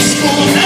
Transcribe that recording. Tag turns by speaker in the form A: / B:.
A: school now.